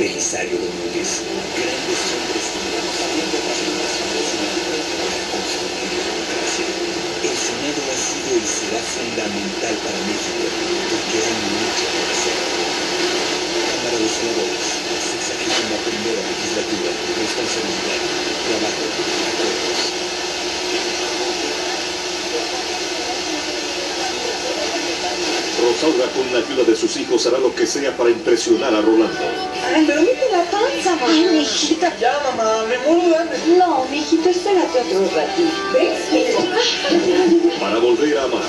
Belisario Domínguez, grandes hombres estamos abriendo participaciones en la para construir la democracia. El Senado ha sido y será fundamental para México porque hay mucho por hacer. Cámara de Senadores, sexagésima primera legislatura, responsabilidad, trabajo, acuerdos. Rosaura, con la ayuda de sus hijos, hará lo que sea para impresionar a Rolando. Ay, pero mete la panza, mamá. Ay, mijita. Ya, mamá, me hambre. No, mijito, espérate otro ratito. ¿Ves? Para volver a amar.